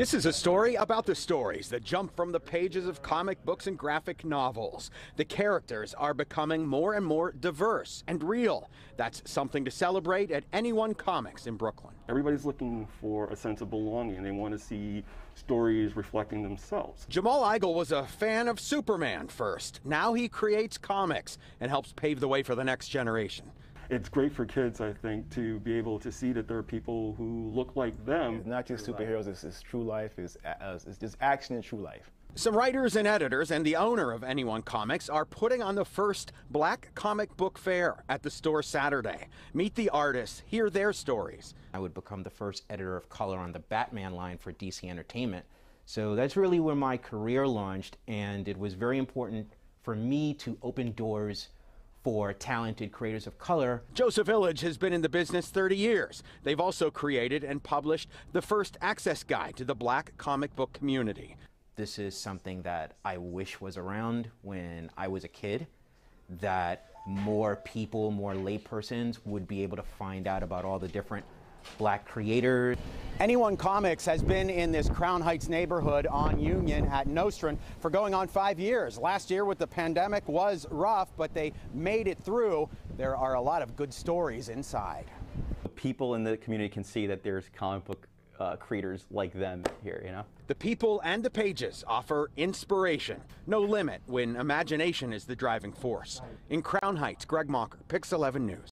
This is a story about the stories that jump from the pages of comic books and graphic novels. The characters are becoming more and more diverse and real. That's something to celebrate at Anyone Comics in Brooklyn. Everybody's looking for a sense of belonging. They want to see stories reflecting themselves. Jamal Igle was a fan of Superman first. Now he creates comics and helps pave the way for the next generation it's great for kids, I think, to be able to see that there are people who look like them. It's not just superheroes, it's, it's true life, it's, uh, it's just action in true life. Some writers and editors and the owner of Anyone Comics are putting on the first Black Comic Book Fair at the store Saturday. Meet the artists, hear their stories. I would become the first editor of color on the Batman line for DC Entertainment. So that's really where my career launched, and it was very important for me to open doors for talented creators of color. Joseph Illidge has been in the business 30 years. They've also created and published the first access guide to the black comic book community. This is something that I wish was around when I was a kid, that more people, more laypersons would be able to find out about all the different black creators. Anyone Comics has been in this Crown Heights neighborhood on Union at Nostrand for going on five years. Last year with the pandemic was rough, but they made it through. There are a lot of good stories inside. The people in the community can see that there's comic book uh, creators like them here, you know? The people and the pages offer inspiration. No limit when imagination is the driving force. In Crown Heights, Greg Mocker, Pix 11 News.